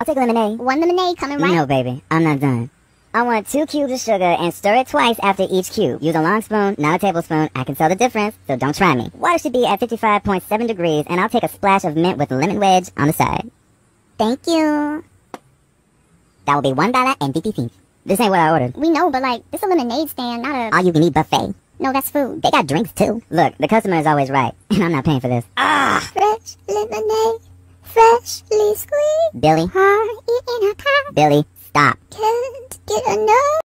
I'll take a lemonade. One lemonade coming right. No, baby, I'm not done. I want two cubes of sugar and stir it twice after each cube. Use a long spoon, not a tablespoon. I can tell the difference, so don't try me. Water should be at 55.7 degrees, and I'll take a splash of mint with lemon wedge on the side. Thank you. That will be one dollar and fifty cents. This ain't what I ordered. We know, but like, this is a lemonade stand, not a... All you can eat buffet. No, that's food. They got drinks too. Look, the customer is always right, and I'm not paying for this. Ah, Fresh lemonade, freshly squeezed. Billy, Heart in a cup. Billy, stop. Can't get enough.